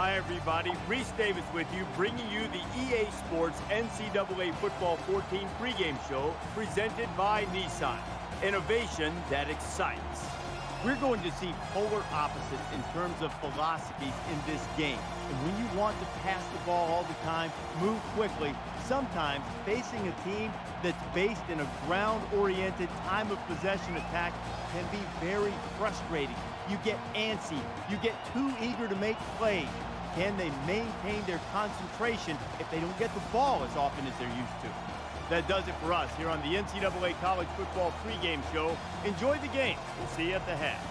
Hi, everybody. Rece Davis with you, bringing you the EA Sports NCAA Football 14 pregame show presented by Nissan. Innovation that excites. We're going to see polar opposites in terms of philosophies in this game. And when you want to pass the ball all the time, move quickly, sometimes facing a team that's based in a ground-oriented time of possession attack can be very frustrating. You get antsy. You get too eager to make plays. Can they maintain their concentration if they don't get the ball as often as they're used to? That does it for us here on the NCAA College Football pregame show. Enjoy the game. We'll see you at the half.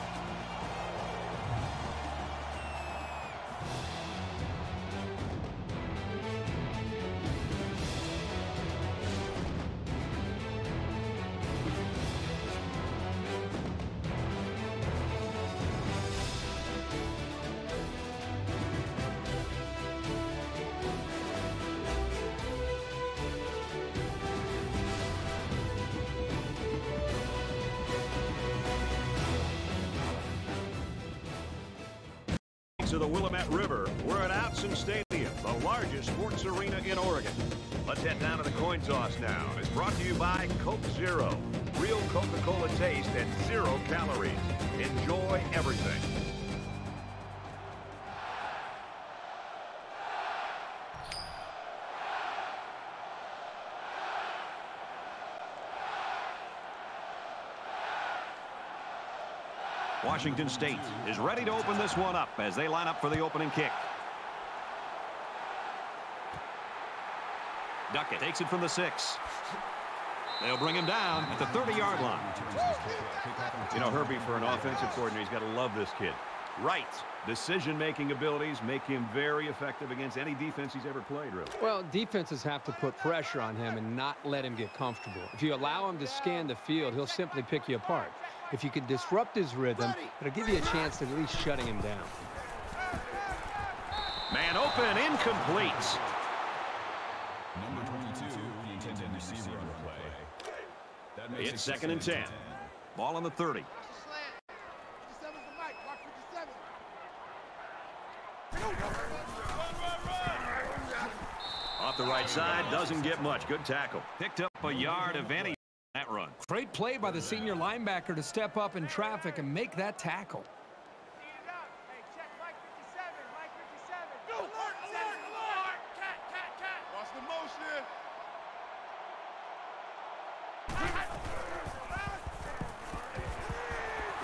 Let's head down to the coin toss now. It's brought to you by Coke Zero. Real Coca-Cola taste and zero calories. Enjoy everything. Washington State is ready to open this one up as they line up for the opening kick. Duckett takes it from the six. They'll bring him down at the 30-yard line. You know, Herbie, for an offensive coordinator, he's got to love this kid. Right. Decision-making abilities make him very effective against any defense he's ever played, really. Well, defenses have to put pressure on him and not let him get comfortable. If you allow him to scan the field, he'll simply pick you apart. If you can disrupt his rhythm, it'll give you a chance at least shutting him down. Man open, incomplete. It's second and 10. Ball on the 30. Off the right side, doesn't get much. Good tackle. Picked up a yard of any that run. Great play by the senior linebacker to step up in traffic and make that tackle.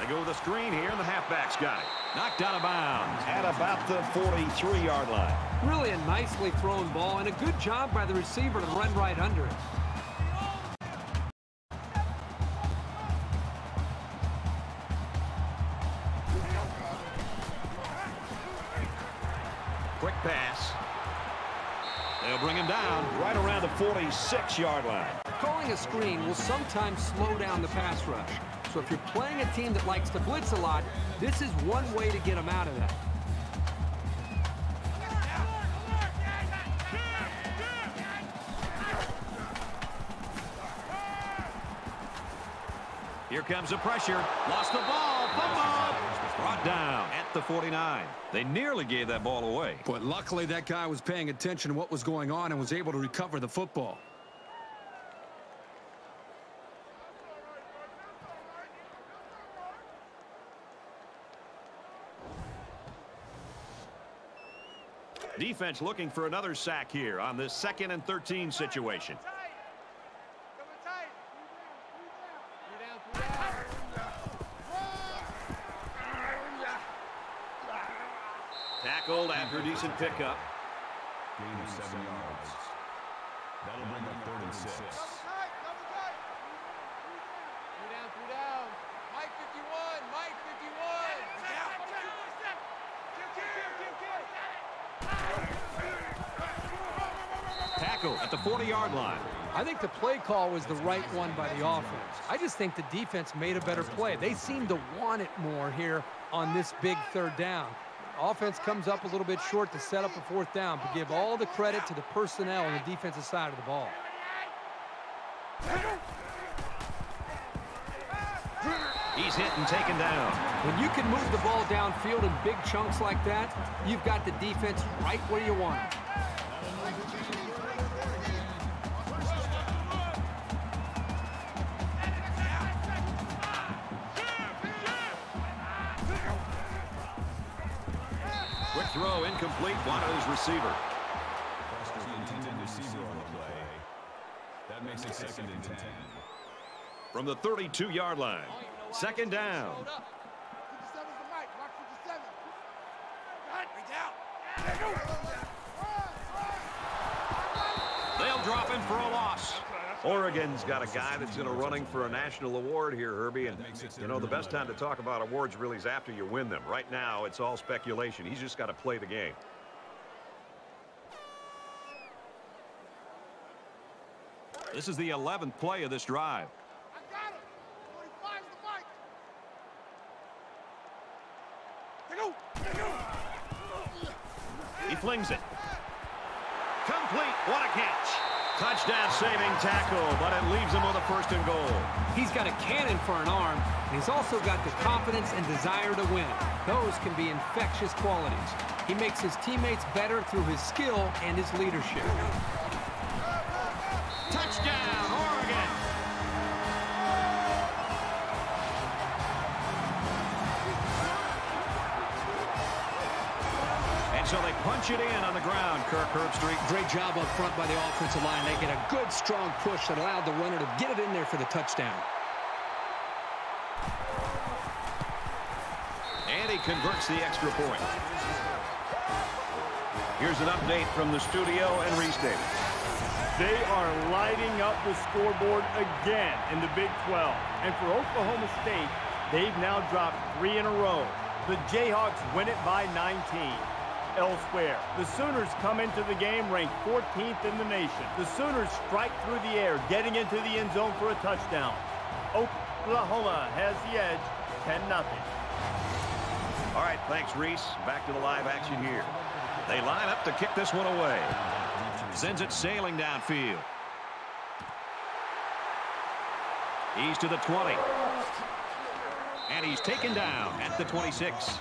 They go with a screen here, and the halfback's got it. Knocked out of bounds at about the 43-yard line. Really a nicely thrown ball and a good job by the receiver to run right under it. Quick pass. They'll bring him down right around the 46-yard line. Calling a screen will sometimes slow down the pass rush. So if you're playing a team that likes to blitz a lot, this is one way to get them out of that. Here comes the pressure. Lost the ball. Fumble. Brought down at the 49. They nearly gave that ball away. But luckily that guy was paying attention to what was going on and was able to recover the football. Defense looking for another sack here on this second and 13 situation. Tackled after a decent pickup. Gain of seven yards. That'll bring up third and six. Tackle at the 40-yard line. I think the play call was the right one by the offense. I just think the defense made a better play. They seem to want it more here on this big third down. Offense comes up a little bit short to set up a fourth down, but give all the credit to the personnel on the defensive side of the ball. He's hit and taken down. When you can move the ball downfield in big chunks like that, you've got the defense right where you want it. Receiver. That makes it second and ten. From the 32-yard line. Second down. They'll drop him for a loss. Oregon's got a guy that's in a running for a national award here, Herbie. And, you know, the best time to talk about awards really is after you win them. Right now, it's all speculation. He's just got to play the game. This is the 11th play of this drive. He flings it. Complete. What a catch. Touchdown saving tackle, but it leaves him with a first and goal. He's got a cannon for an arm, and he's also got the confidence and desire to win. Those can be infectious qualities. He makes his teammates better through his skill and his leadership. Punch it in on the ground, Kirk Herbstreit. Great job up front by the offensive line. They get a good, strong push that allowed the runner to get it in there for the touchdown. And he converts the extra point. Here's an update from the studio and Rece Davis. They are lighting up the scoreboard again in the Big 12. And for Oklahoma State, they've now dropped three in a row. The Jayhawks win it by 19. Elsewhere, the Sooners come into the game ranked 14th in the nation. The Sooners strike through the air, getting into the end zone for a touchdown. Oklahoma has the edge, 10-0. All right, thanks, Rece. Back to the live action here. They line up to kick this one away. Sends it sailing downfield. He's to the 20. And he's taken down at the 26.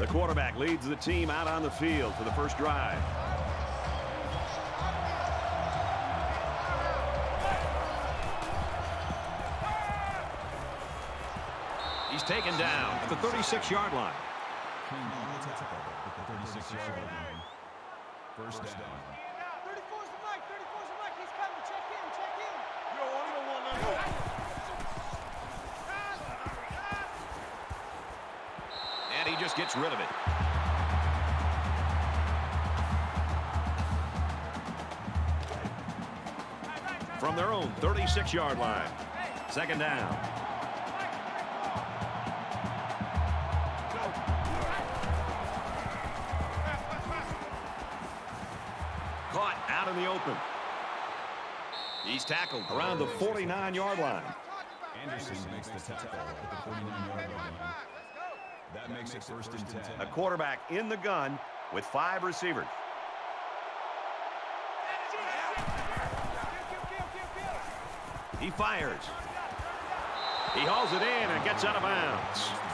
The quarterback leads the team out on the field for the first drive. He's taken down at the 36-yard line. First down. 34's the mic, 34's the mic. He's coming. Check in, check in. And he just gets rid of it. From their own 36-yard line. Second down. Caught out in the open. He's tackled around the 49-yard line. Anderson makes the tackle at the 49-yard line. That makes it first and 10. A quarterback in the gun with five receivers. He fires. He hauls it in and gets out of bounds.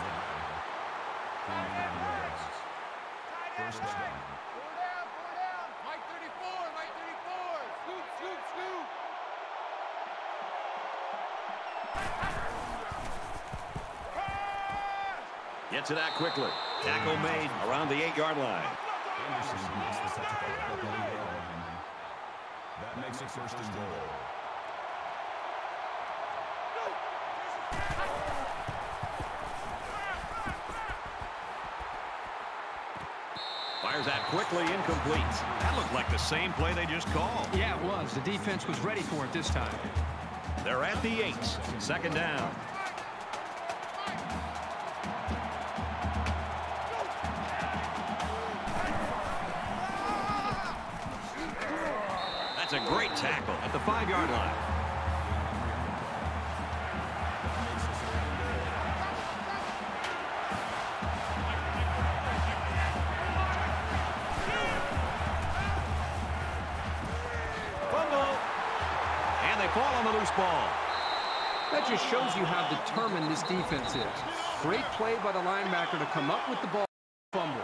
Gets to that quickly. Tackle made around the eight-yard line. Anderson makes the tackle at the 8-yard line. That makes it first and goal. Fires that quickly, incomplete. That looked like the same play they just called. Yeah, it was. The defense was ready for it this time. They're at the eight. Second down. The five-yard line. Fumble. fall on the loose ball. That just shows you how determined this defense is. Great play by the linebacker to come up with the ball fumble.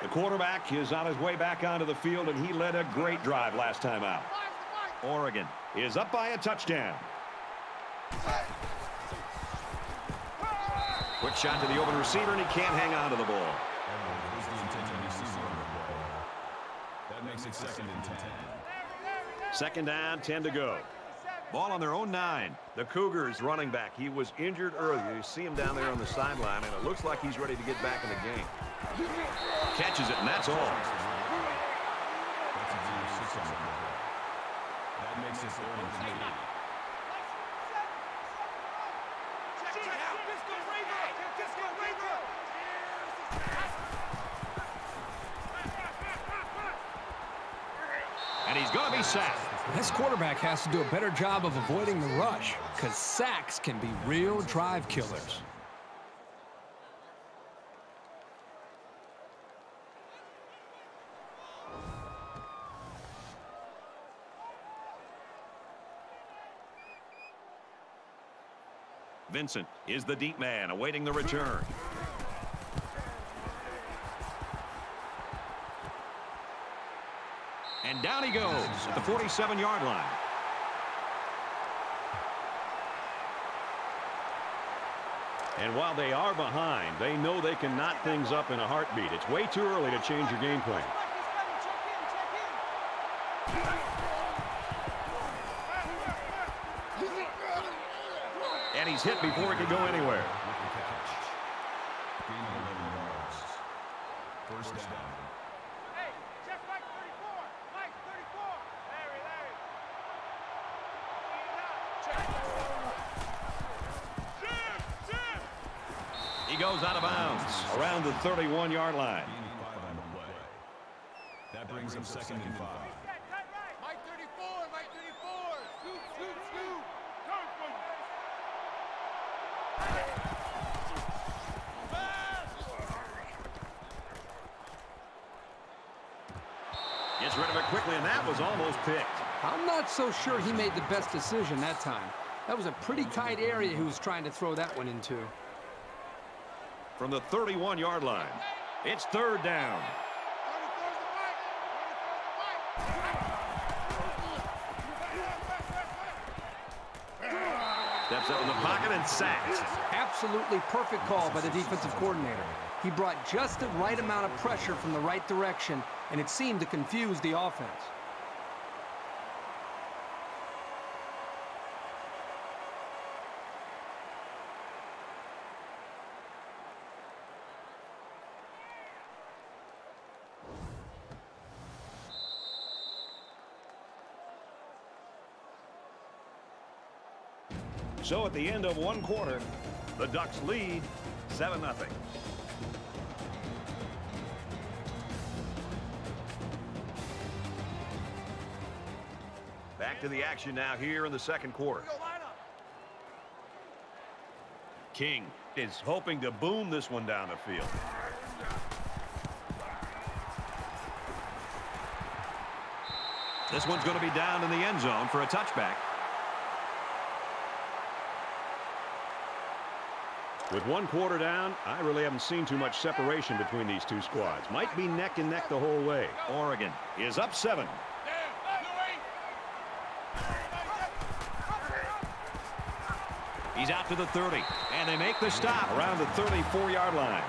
The quarterback is on his way back onto the field, and he led a great drive last time out. Oregon is up by a touchdown. Quick shot to the open receiver, and he can't hang on to the ball. Is the intended receiver on the play. That makes it second and 10. Second down, 10 to go. Ball on their own nine. The Cougars running back. He was injured earlier. You see him down there on the sideline, and it looks like he's ready to get back in the game. Catches it, and that's all. That's a 0-6 on the play. That makes and 3. And he's going to be sacked. This quarterback has to do a better job of avoiding the rush because sacks can be real drive killers. Vincent is the deep man awaiting the return. And down he goes at the 47-yard line. And while they are behind, they know they can knot things up in a heartbeat. It's way too early to change your game plan. And he's hit before he can go anywhere. With the catch. Gain of 11 yards. First down. Hey, check Mike 34. Mike 34. Larry, Larry. Check. Jim, Jim. He goes out of bounds around the 31-yard line. Gain of 5 on the play. That brings up second and 5. Cut, cut right. Mike 34. Mike 34. Scoot, scoot, scoot. Go for it. Gets rid of it quickly, and that was almost picked. I'm not so sure he made the best decision that time. That was a pretty tight area he was trying to throw that one into. From the 31-yard line, it's third down. 34's the Mike. 34's the Mike. Steps up in the pocket and sacks. Absolutely perfect call by the defensive coordinator. He brought just the right amount of pressure from the right direction, and it seemed to confuse the offense. So at the end of one quarter, the Ducks lead 7-0. Back to the action now here in the second quarter. Go line up. King is hoping to boom this one down the field. This one's going to be down in the end zone for a touchback. With one quarter down, I really haven't seen too much separation between these two squads. Might be neck and neck the whole way. Oregon is up seven. He's out to the 30, and they make the stop around the 34-yard line.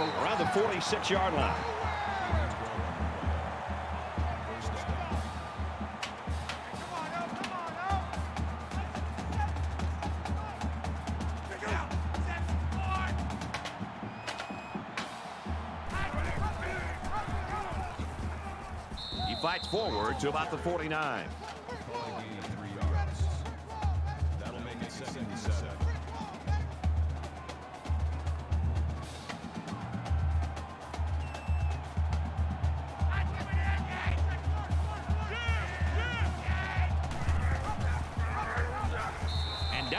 Around the 46-yard line. He fights forward to about the 49.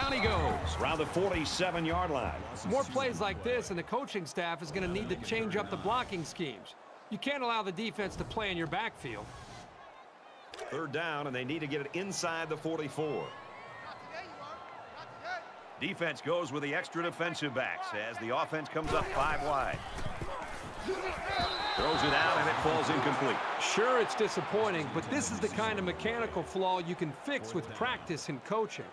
Down he goes, around the 47-yard line. More plays like this, and the coaching staff is going to need to change up the blocking schemes. You can't allow the defense to play in your backfield. Third down, and they need to get it inside the 44. Not today, you are. Not today. Defense goes with the extra defensive backs as the offense comes up five wide. Throws it out, and it falls incomplete. Sure, it's disappointing, but this is the kind of mechanical flaw you can fix with practice and coaching.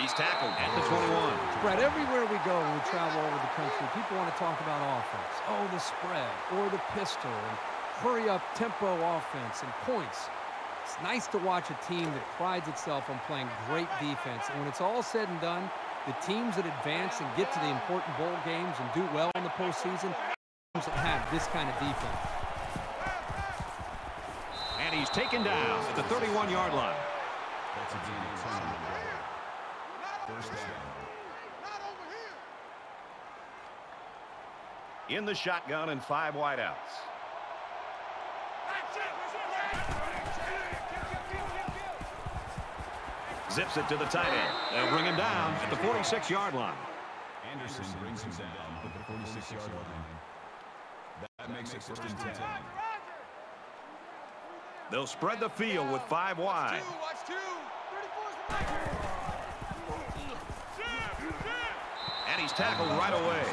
He's tackled at the 21. Brett, everywhere we go when we travel over the country, people want to talk about offense. Oh, the spread, or the pistol, and hurry up tempo offense and points. It's nice to watch a team that prides itself on playing great defense. And when it's all said and done, the teams that advance and get to the important bowl games and do well in the postseason, teams that have this kind of defense. And he's taken down at the 31-yard line. That's a gain of ten on the play. First down. Not over here. In the shotgun and five wideouts. Zips it to the tight end. They'll bring him down at the 46-yard line. Anderson brings him down at the 46-yard line. That makes it first and ten. They'll spread the field with five wide. Two, watch two. 34's the right. And he's tackled right away.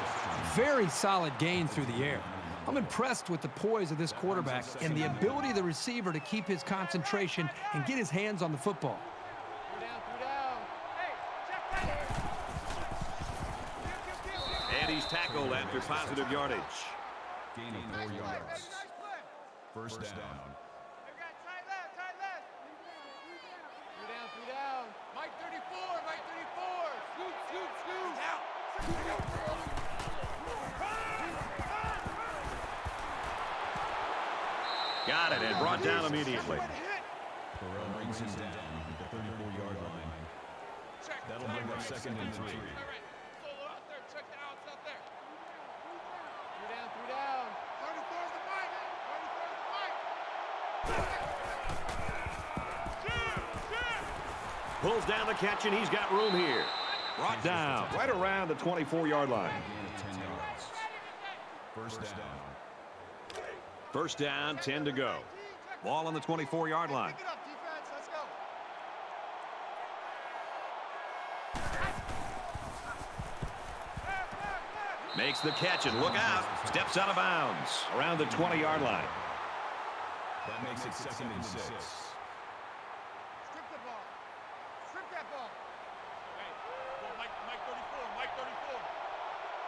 Very solid gain through the air. I'm impressed with the poise of this quarterback and the ability of the receiver to keep his concentration and get his hands on the football. Three down, three down. Hey, check that. And he's tackled after positive yardage. Gain of four yards. First down. Three down, three down. Mike 34, Mike 34. Scoot, scoot, scoot. Got it and brought down immediately. Burrell brings him down at the 34-yard line. Check. That'll bring up second and three. All right, solo out there. Check it out. It's out there. Three down, three down. 34's the Mike. 34's the Mike. Pulls down the catch, and he's got room here. Brought down right around the 24-yard line. Gain of 10 yards. First down. First down, 10 to go. Ball on the 24-yard line. Pick it up, defense. Let's go. Makes the catch, and look out. Steps out of bounds around the 20-yard line. That makes it second and six. Strip the ball. Strip that ball. Hey, go Mike, Mike 34, Mike 34.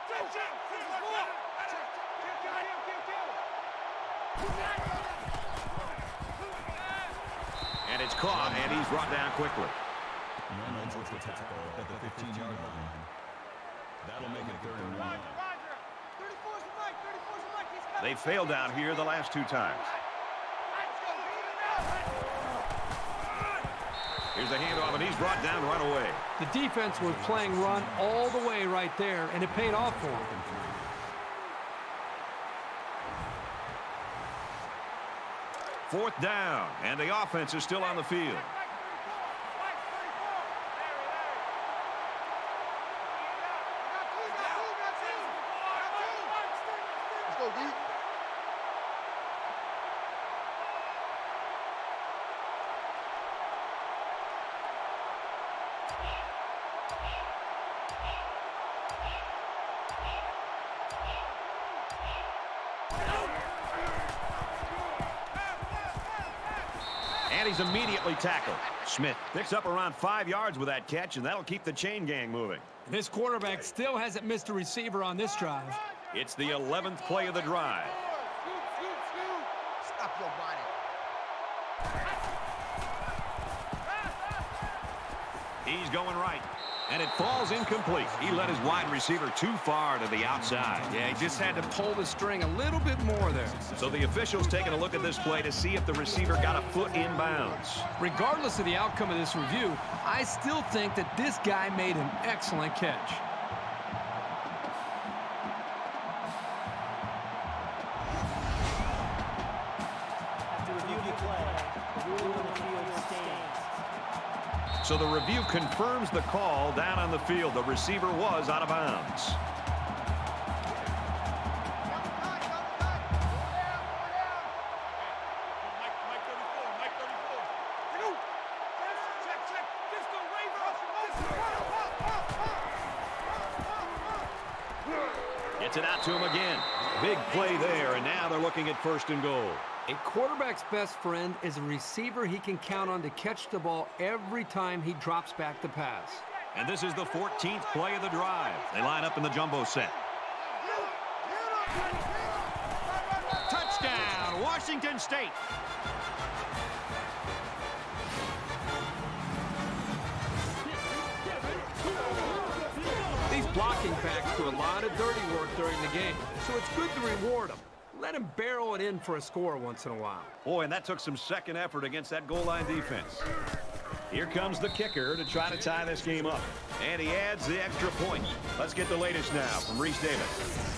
Check, check, check, check, check, check, check, And it's caught, and he's brought down quickly. Reynolds with the tackle at the 15-yard line. That'll make it third and one. Roger. 34's the Mike, 34's the Mike. He's coming. They failed down here the last two times. Let's go. Beat him now. Here's the handoff, and he's brought down right away. The defense was playing run all the way right there, and it paid off for them. Fourth down, and the offense is still on the field. Motley tackle. Smith picks up around five yards with that catch, and that'll keep the chain gang moving. This quarterback still hasn't missed a receiver on this drive. It's the 11th play of the drive. Stop your body. He's going right. And it falls incomplete. He led his wide receiver too far to the outside. Yeah, he just had to pull the string a little bit more there. So the official's taking a look at this play to see if the receiver got a foot in bounds. Regardless of the outcome of this review, I still think that this guy made an excellent catch. So the review confirms the call down on the field. The receiver was out of bounds. Mike, Mike 34, Mike 34. Get out. Check, check. Disco Raver. Gets it out to him again. Big play there, and now they're looking at first and goal. A quarterback's best friend is a receiver he can count on to catch the ball every time he drops back to pass. And this is the 14th play of the drive. They line up in the jumbo set. Touchdown, Washington State. These blocking backs do a lot of dirty work during the game, so it's good to reward them. Let him barrel it in for a score once in a while. Boy, and that took some second effort against that goal line defense. Here comes the kicker to try to tie this game up. And he adds the extra point. Let's get the latest now from Rece Davis.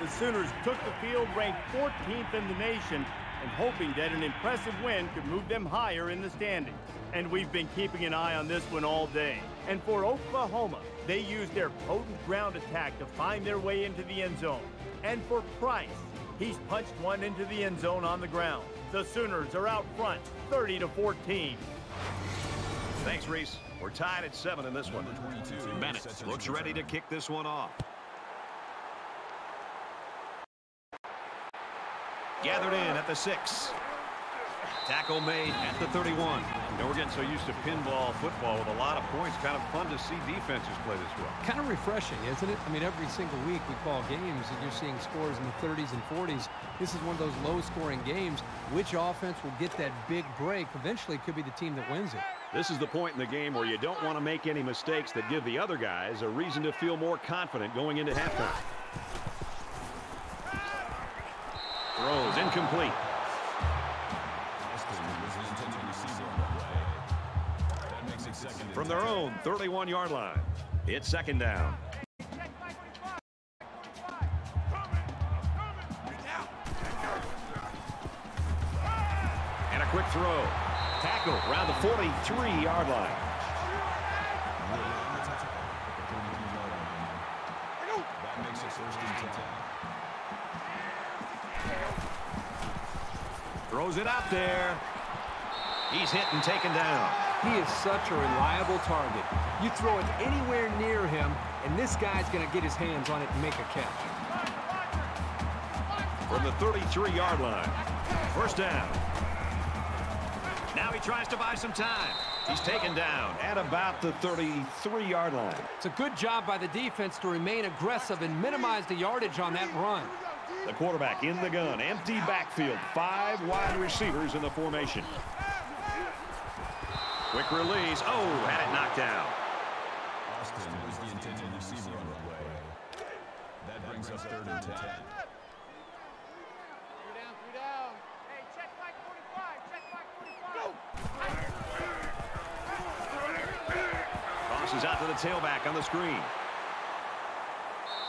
The Sooners took the field ranked 14th in the nation and hoping that an impressive win could move them higher in the standings. And we've been keeping an eye on this one all day. And for Oklahoma, they used their potent ground attack to find their way into the end zone. And for Price, he's punched one into the end zone on the ground. The Sooners are out front, 30 to 14. Thanks, Rece. We're tied at seven in this one. Bennett looks ready to kick this one off. Gathered in at the six. Tackle made at the 31. You know, we're getting so used to pinball football with a lot of points. Kind of fun to see defenses play this well. Kind of refreshing, isn't it? I mean, every single week we call games and you're seeing scores in the 30s and 40s. This is one of those low-scoring games. Which offense will get that big break? Eventually, could be the team that wins it. This is the point in the game where you don't want to make any mistakes that give the other guys a reason to feel more confident going into halftime. Throws incomplete. From their own 31-yard line, it's second down. And a quick throw. Tackle around the 43-yard line. That makes it first and 10. Throws it out there. He's hit and taken down. He is such a reliable target. You throw it anywhere near him, and this guy's going to get his hands on it and make a catch. From the 33-yard line. First down. Now he tries to buy some time. He's taken down at about the 33-yard line. It's a good job by the defense to remain aggressive and minimize the yardage on that run. The quarterback in the gun. Empty backfield. Five wide receivers in the formation. Quick release. Oh, had it knocked down. Austin was the intended receiver on the play. That brings us third and 10. Three down, three down. Hey, check Mike 45. Check Mike 45. Crosses out to the tailback on the screen.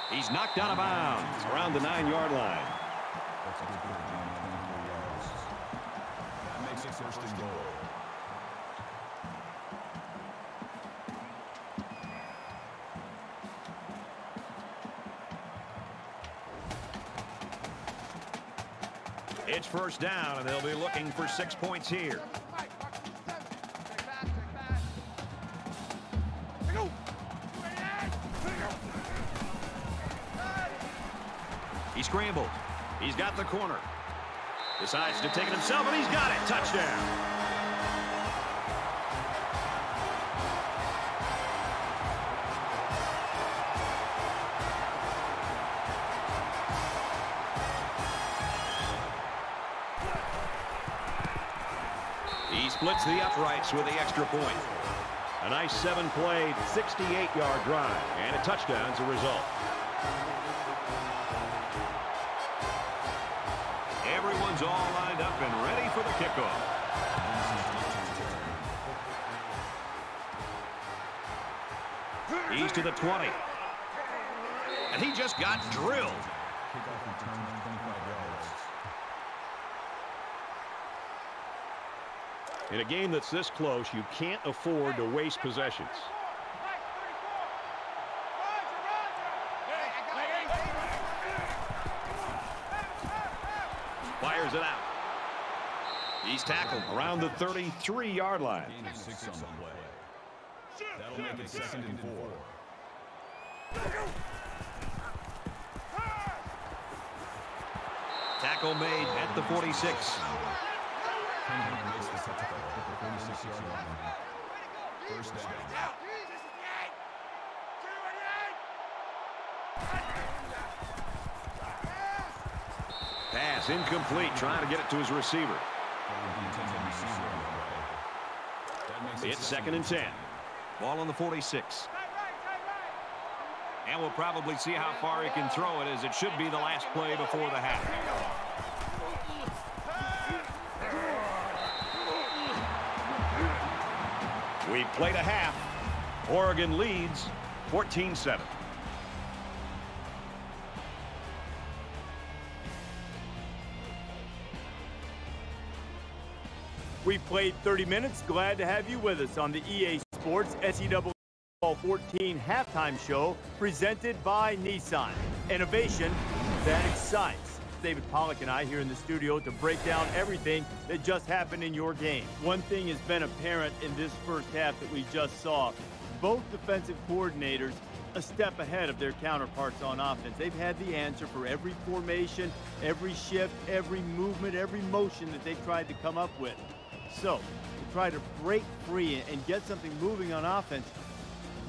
He's knocked out of bounds around the nine-yard line. That's a good play, down 24 yards. That makes it first and goal. First down, and they'll be looking for six points here. He scrambled. He's got the corner. Decides to take it himself, and he's got it. Touchdown. He splits the uprights with the extra point. A nice seven-play, 68-yard drive, and a touchdown's a result. Everyone's all lined up and ready for the kickoff. He's to the 20. And he just got drilled. Kickoff return 25 yards. In a game that's this close, you can't afford to waste possessions. Fires it out. He's tackled around the 33-yard line. Gain of six on the play. That'll make it second and four. Tackle made at the 46. 36 yard line. First down. Pass incomplete, trying to get it to his receiver. It's second and 10. Ball on the 46. And we'll probably see how far he can throw it as it should be the last play before the half. Played a half. Oregon leads 14-7. We played 30 minutes. Glad to have you with us on the EA Sports NCAA 14 halftime show presented by Nissan. Innovation that excites. David Pollack and I here in the studio to break down everything that just happened in your game. One thing has been apparent in this first half that we just saw. Both defensive coordinators a step ahead of their counterparts on offense. They've had the answer for every formation, every shift, every movement, every motion that they've tried to come up with. So, to try to break free and get something moving on offense,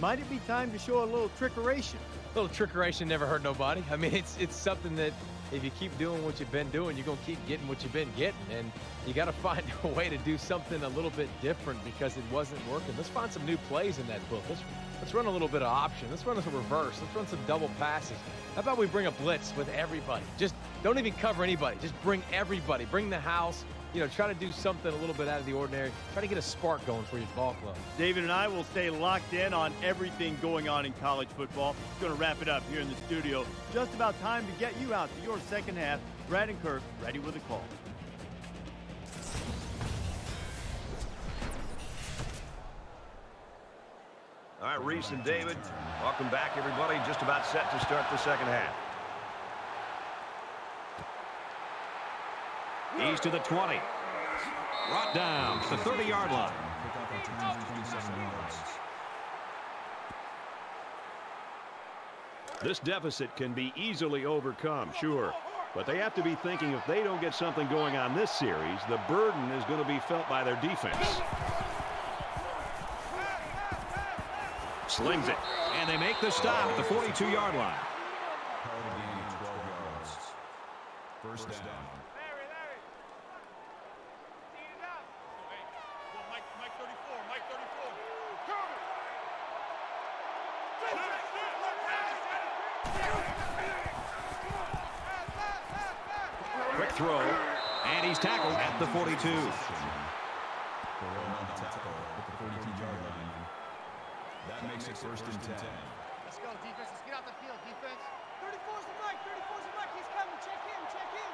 might it be time to show a little trickeration? A little trickeration never hurt nobody. I mean, it's it's something that if you keep doing what you've been doing, you're gonna keep getting what you've been getting, and you got to find a way to do something a little bit different because it wasn't working. Let's find some new plays in that book. Let's let's run a little bit of option. Let's run some reverse. Let's run some double passes. How about we bring a blitz with everybody? Just don't even cover anybody. Just bring everybody. Bring the house. You know, try to do something a little bit out of the ordinary. Try to get a spark going for your ball club. David and I will stay locked in on everything going on in college football. We're going to wrap it up here in the studio. Just about time to get you out to your second half. Brad and Kirk ready with a call. All right, Rece and David, welcome back, everybody. Just about set to start the second half. He's to the 20. Brought down to the 30-yard line. Kickoff return 27 yards. This deficit can be easily overcome, sure. But they have to be thinking if they don't get something going on this series, the burden is going to be felt by their defense. Slings it. And they make the stop at the 42-yard line. Called a gain of 12 yards. First down. Larry, Larry. Teed it up. Hey, well, Mike, Mike 34, Mike 34. Counter. Quick throw. And tackled at the 42. Burrow on the tackle at the 42-yard line. That makes it first and 10. Let's go, defense. Let's get out the field, defense. 34's the Mike, 34's the Mike. He's coming. Check in, check in.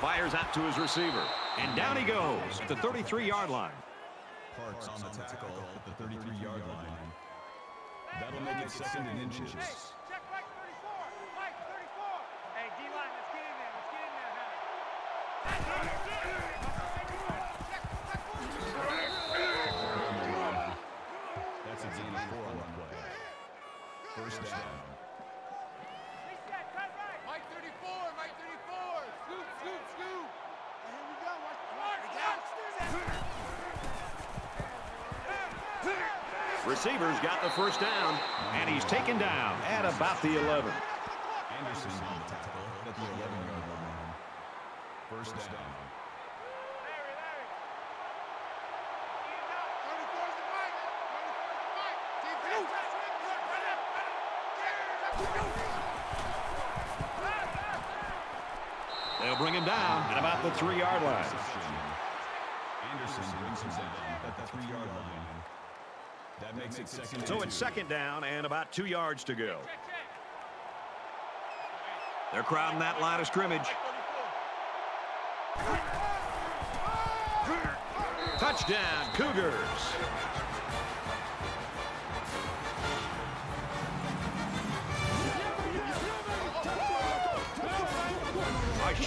Fires out to his receiver. And down he goes at the 33-yard line. Parks on the tackle at the 33-yard line. That'll make it second and inches. Favors got the first down, and he's taken down at about the 11. Anderson on the tackle at the 11-yard line. First down. They'll bring him down at about the three-yard line. Anderson brings him down at the three-yard line. That makes it second So it's second down and about two yards to go. They're crowding that line of scrimmage. Touchdown, Cougars.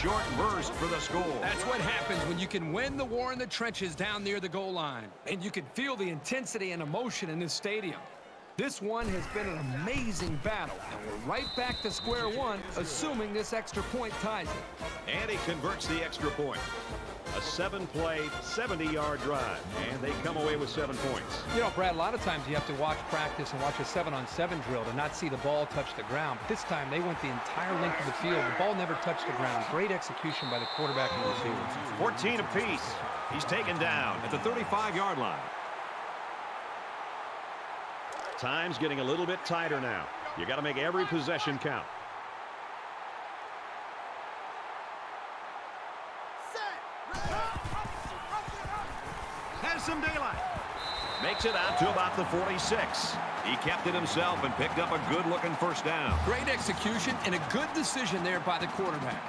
Short burst for the score. That's what happens when you can win the war in the trenches down near the goal line. And you can feel the intensity and emotion in this stadium. This one has been an amazing battle, and we're right back to square one, assuming this extra point ties it. And he converts the extra point. A seven-play, 70-yard drive, and they come away with seven points. You know, Brad, a lot of times you have to watch practice and watch a seven-on-seven drill to not see the ball touch the ground. But this time, they went the entire length of the field. The ball never touched the ground. Great execution by the quarterback and receiver. 14 apiece. He's taken down at the 35-yard line. Time's getting a little bit tighter now. You got to make every possession count. Has some daylight. Makes it out to about the 46. He kept it himself and picked up a good-looking first down. Great execution and a good decision there by the quarterback.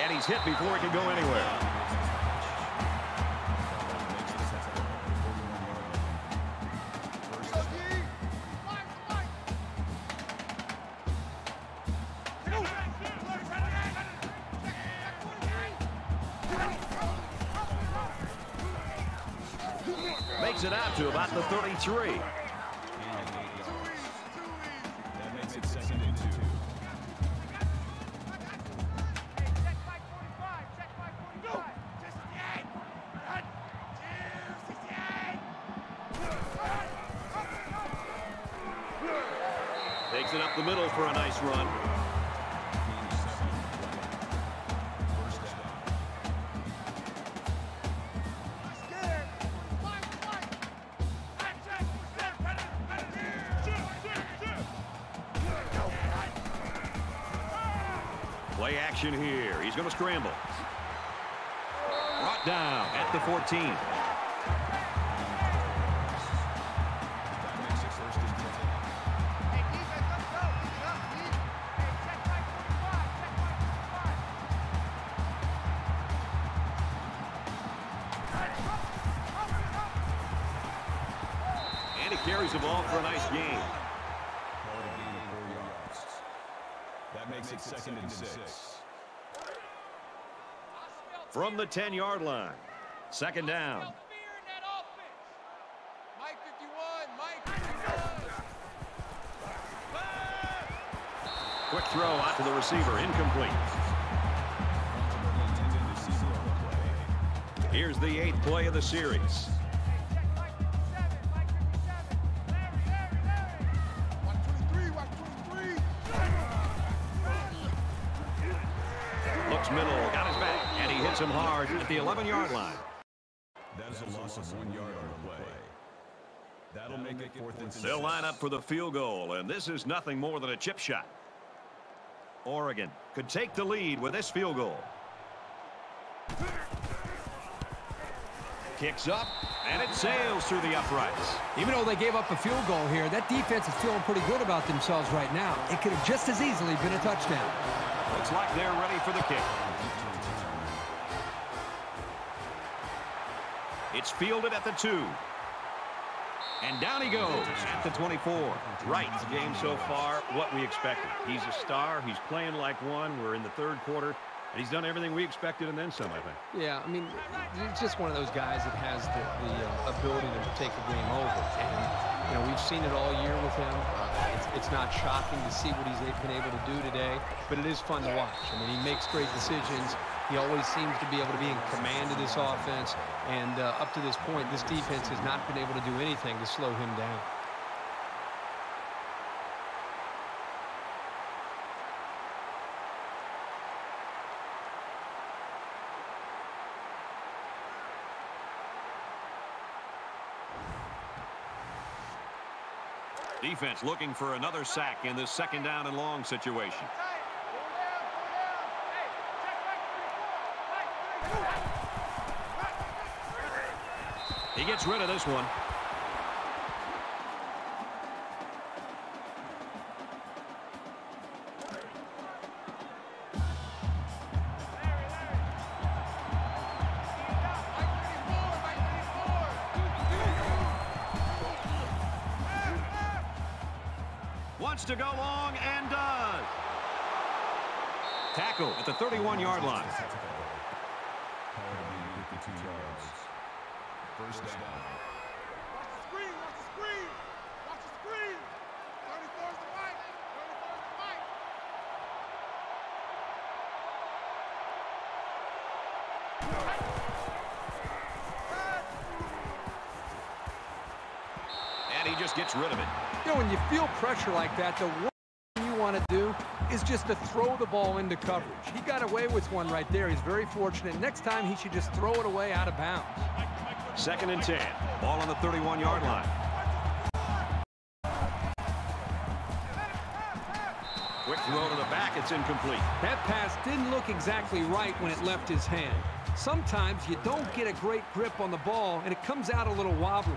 And he's hit before he can go anywhere. It out to about the 33. Scramble. Brought down at the 14. That makes it first and he carries the ball for a nice yards. That makes it second and six. From the 10-yard line. Second down. Mike 51, Mike 51. Quick throw out to the receiver. Incomplete. Intended to see the play. Here's the eighth play of the series. Hits him hard at the 11-yard line. That is a loss of one yard on the play. That'll make it fourth and six. They'll line up for the field goal, and this is nothing more than a chip shot. Oregon could take the lead with this field goal. Kicks up, and it sails through the uprights. Even though they gave up a field goal here, that defense is feeling pretty good about themselves right now. It could have just as easily been a touchdown. Looks like they're ready for the kick. It's fielded at the two. And down he goes at the 24. Right. Game so far, what we expected. He's a star. He's playing like one. We're in the third quarter. And he's done everything we expected and then some, I think. Yeah, I mean, he's just one of those guys that has the, the uh, ability to take a game over. And, you know, we've seen it all year with him. Uh, it's, it's not shocking to see what he's been able to do today, but it is fun to watch. I mean, he makes great decisions. He always seems to be able to be in command of this offense, and uh, up to this point, this defense has not been able to do anything to slow him down. Defense looking for another sack in this second down and long situation. Gets rid of this one. Wants to go long and does. Tackle at the 31-yard line. First down. Watch the screen, watch the screen. Watch the screen. 34 is the mic. 34 is the mic. And he just gets rid of it. You know, when you feel pressure like that, the one thing you want to do is just to throw the ball into coverage. He got away with one right there. He's very fortunate. Next time, he should just throw it away out of bounds. Second and 10. Ball on the 31-yard line. Quick throw to the back. It's incomplete. That pass didn't look exactly right when it left his hand. Sometimes you don't get a great grip on the ball, and it comes out a little wobbly.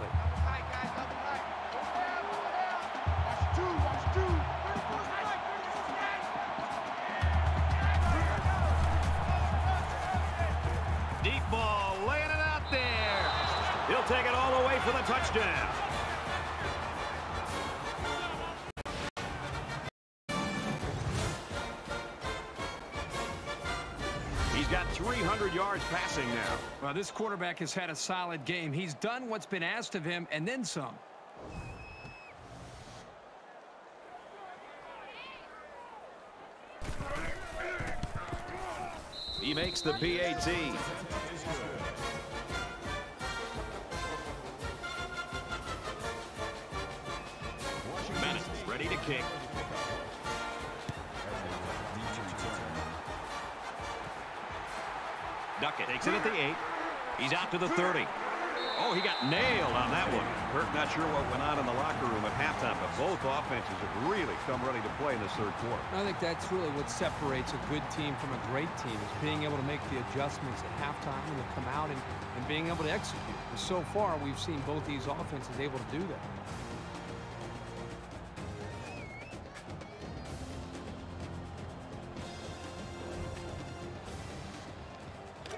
For the touchdown. He's got 300 yards passing now. Well, this quarterback has had a solid game. He's done what's been asked of him and then some. He makes the PAT. Kick. Duckett takes it at the 8. He's out to the 30. Oh, he got nailed on that one. Kirk not sure what went on in the locker room at halftime, but both offenses have really come ready to play in this third quarter. I think that's really what separates a good team from a great team is being able to make the adjustments at halftime and to come out and, and being able to execute. And so far, we've seen both these offenses able to do that.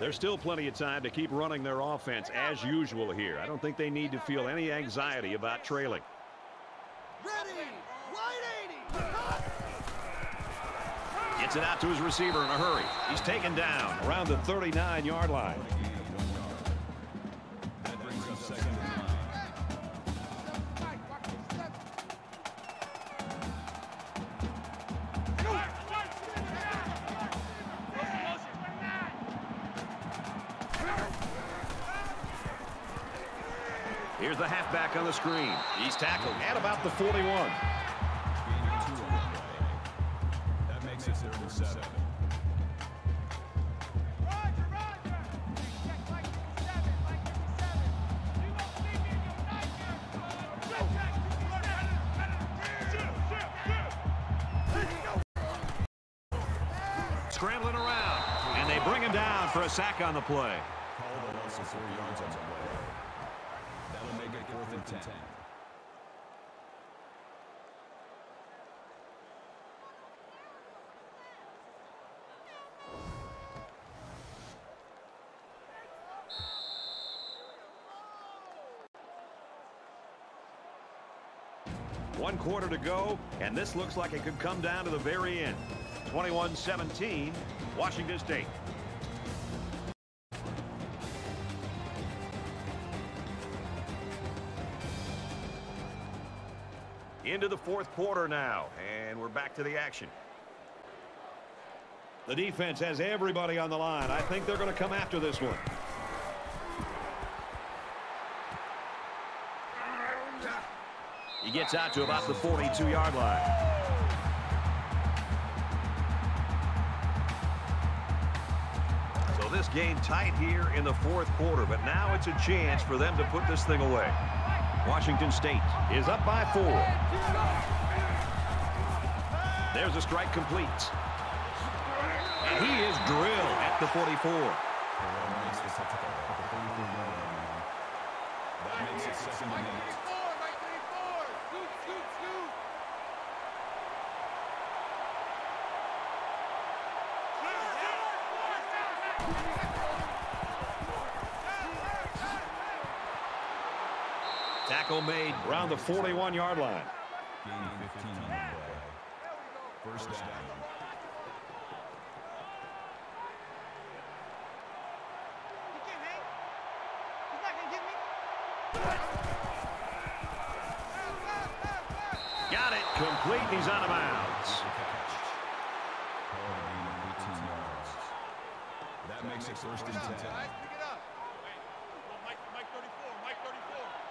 There's still plenty of time to keep running their offense as usual here. I don't think they need to feel any anxiety about trailing. Ready. Wide 80. Gets it out to his receiver in a hurry. He's taken down around the 39-yard line. Screen. He's tackled at about the 41. Gaining two on the play. That makes it third seven. Roger, Roger. Check Mike 57, Mike 57. You won't see me in your nightmare. Check, check, 57. Scrambling around. And they bring him down for a sack on the play. One quarter to go, and this looks like it could come down to the very end. 21-17, Washington State. Into the fourth quarter now, and we're back to the action. The defense has everybody on the line. I think they're going to come after this one. He gets out to about the 42-yard line. So this game tight here in the fourth quarter, but now it's a chance for them to put this thing away. Washington State is up by four. There's a strike complete. And he is drilled at the 44. That makes it second. Tackle made around the 41-yard line. Gain 15 on the play. First down. Got it. Complete. He's out of bounds. Call a gain of 18 yards. That makes it first and 10. Pick it up. Hey, Mike, Mike 34, Mike 34.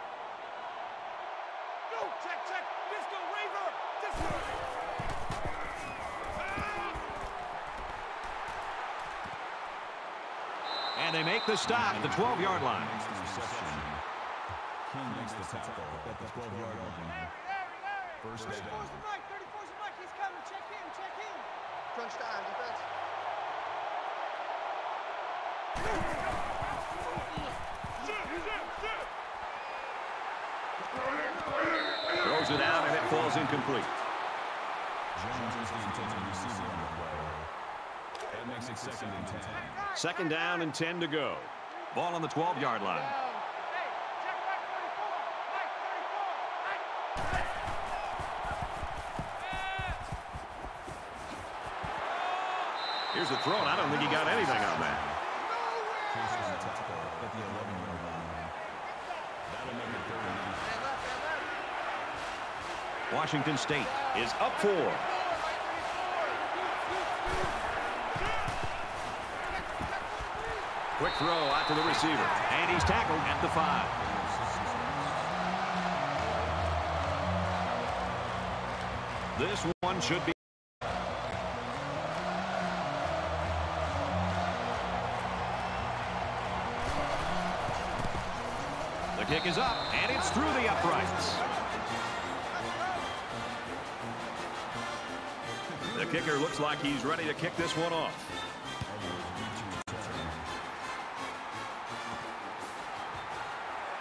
Go, check, check. Disco Raver. Disco. And they make the stop at the 12-yard line. Makes the reception. King makes the tackle at the 12-yard line. First down. 34's the Mike, 34's the Mike. He's coming. Check him, check him. Crunch time, defense. Zip, zip, zip. It out, and it falls incomplete. Jones is the intended receiver on the play. That makes it second and 10. Second down and 10 to go. Ball on the 12-yard line. Hey, check Mike 34. Mike 34. Mike. Here's the throw, and I don't think he got anything on that. First down tackle at the 11-yard line. That'll make it third and eight. Man left, man left. Washington State is up four. Quick throw out to the receiver. And he's tackled at the five. This one should be. The kick is up, and it's through the uprights. Kicker looks like he's ready to kick this one off.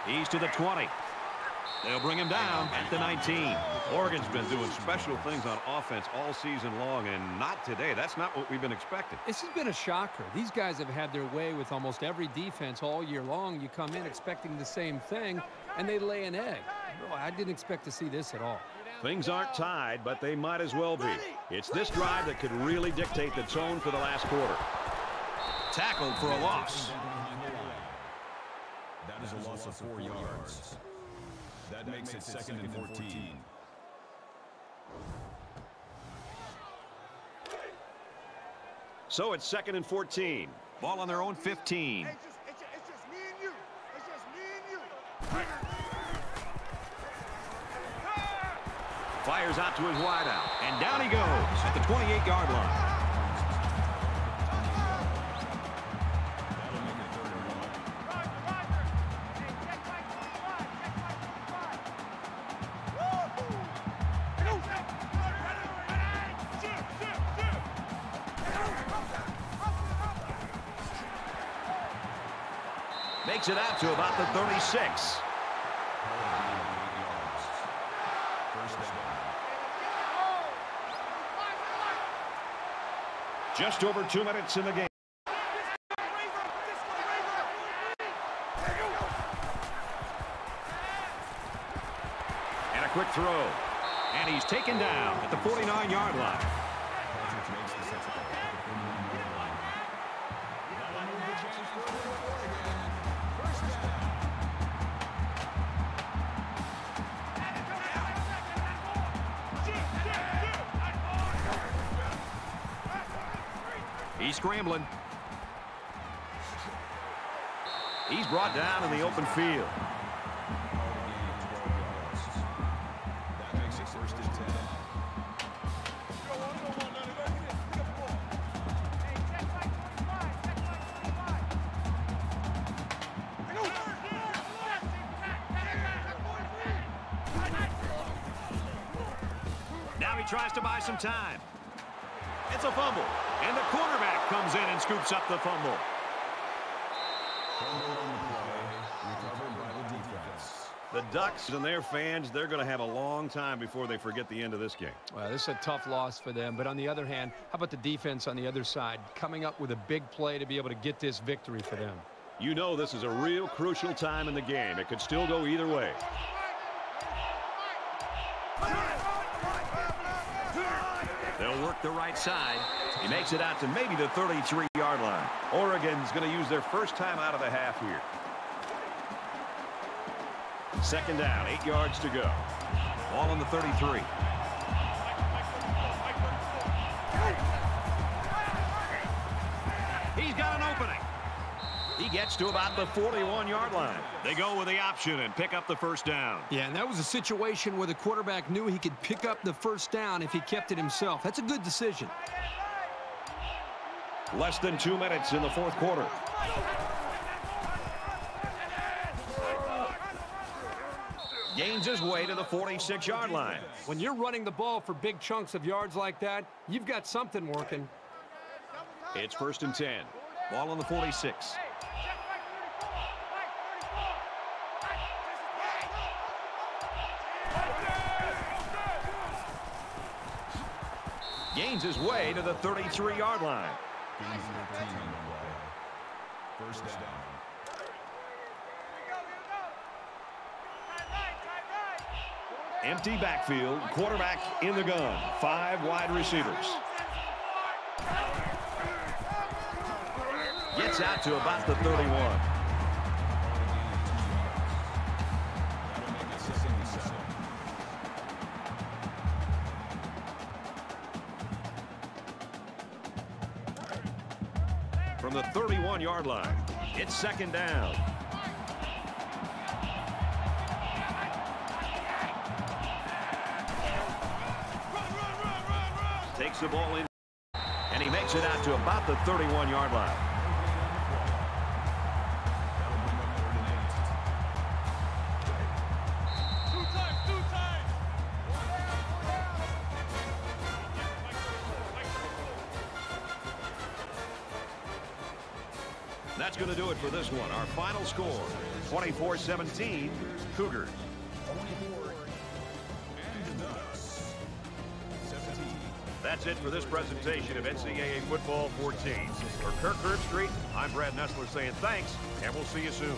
He's to the 20. They'll bring him down at the 19. Oregon's been doing special things on offense all season long, and not today. That's not what we've been expecting. This has been a shocker. These guys have had their way with almost every defense all year long. You come in expecting the same thing, and they lay an egg. I didn't expect to see this at all. Things aren't tied, but they might as well be. It's this drive that could really dictate the tone for the last quarter. Tackled for a loss. That is a loss of four yards. That makes it second and 14. So it's second and 14. Ball on their own 15. It's just, it's, it's just me and you. It's just me and you. Fires out to his wideout. And down he goes at the 28-yard line. That'll make it third and one. Roger, Roger. Hey, check Mike 45. Check Mike 45. Woo-hoo. Go, Zip. Zip, zip, zip. Makes it out to about the 36. Call a gain of eight yards. First down. Just over two minutes in the game. And a quick throw. And he's taken down at the 49-yard line. He's scrambling. He's brought down in the open field. Now he tries to buy some time. It's a fumble. And the corner comes in and scoops up the fumble. Fumble the play, recovered by the defense. The Ducks and their fans, they're going to have a long time before they forget the end of this game. Well, this is a tough loss for them. But on the other hand, how about the defense on the other side? Coming up with a big play to be able to get this victory for them. You know this is a real crucial time in the game. It could still go either way. Work the right side. He makes it out to maybe the 33-yard line. Oregon's going to use their first time out of the half here. Second down, eight yards to go. Ball on the 33. He's got an opening. He gets to about the 41-yard line. They go with the option and pick up the first down. Yeah, and that was a situation where the quarterback knew he could pick up the first down if he kept it himself. That's a good decision. Less than two minutes in the fourth quarter. Gains his way to the 46-yard line. When you're running the ball for big chunks of yards like that, you've got something working. It's first and 10. Ball on the 46. Gains his way to the 33-yard line. Gain 13 on the play. First down. Empty backfield, quarterback in the gun. Five wide receivers. Gets out to about the 31. 31-yard line, it's second down. Takes the ball in, and he makes it out to about the 31-yard line. This one. Our final score, 24-17, Cougars. 24. And the Ducks. That's it for this presentation of NCAA Football 14. For Kirk Herbstreit, I'm Brad Nessler saying thanks, and we'll see you soon.